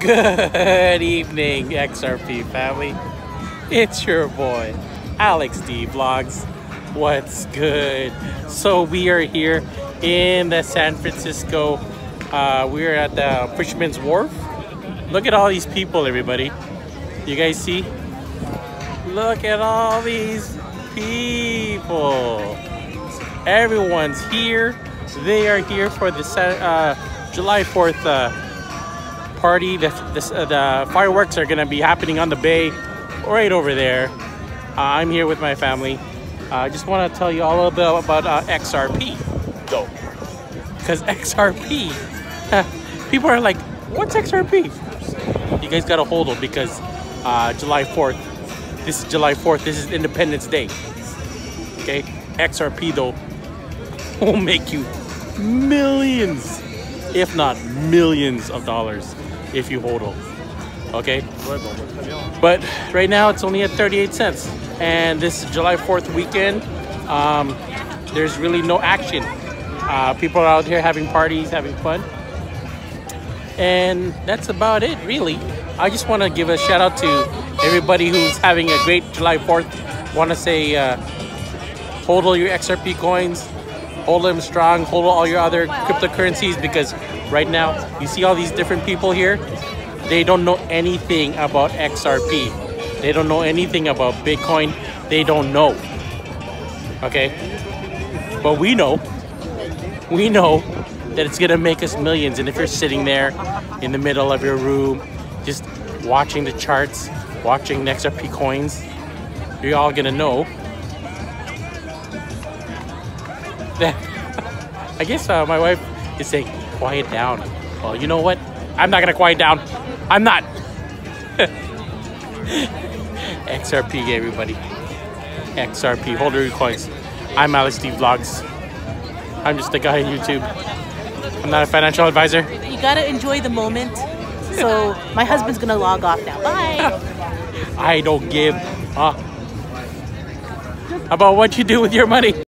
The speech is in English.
Good evening, XRP family. It's your boy, Alex D Vlogs. What's good? So we are here in the San Francisco. Uh, we're at the Fisherman's Wharf. Look at all these people, everybody. You guys see? Look at all these people. Everyone's here. They are here for the uh, July 4th uh, party. The, the, uh, the, fireworks are gonna be happening on the bay right over there. Uh, I'm here with my family. Uh, I just want to tell you all about, about uh, XRP though. Because XRP, people are like, what's XRP? You guys gotta hold them because uh, July 4th, this is July 4th, this is Independence Day. Okay, XRP though will make you millions, if not millions of dollars if you hold them. Okay? But right now it's only at 38 cents. And this July 4th weekend, um, there's really no action. Uh, people are out here having parties, having fun. And that's about it, really. I just want to give a shout out to everybody who's having a great July 4th. Want to say, uh, hold all your XRP coins, hold them strong, hold all your other cryptocurrencies because right now you see all these different people here. They don't know anything about XRP. They don't know anything about Bitcoin. They don't know. Okay? But we know. We know that it's gonna make us millions. And if you're sitting there in the middle of your room, just watching the charts, watching XRP coins, you're all gonna know I guess uh, my wife is saying, quiet down. Well, you know what? I'm not gonna quiet down. I'm not. XRP, everybody. XRP, hold your coins. I'm Alex D Vlogs. I'm just a guy on YouTube. I'm not a financial advisor. You gotta enjoy the moment. So my husband's gonna log off now. Bye. I don't give a about what you do with your money.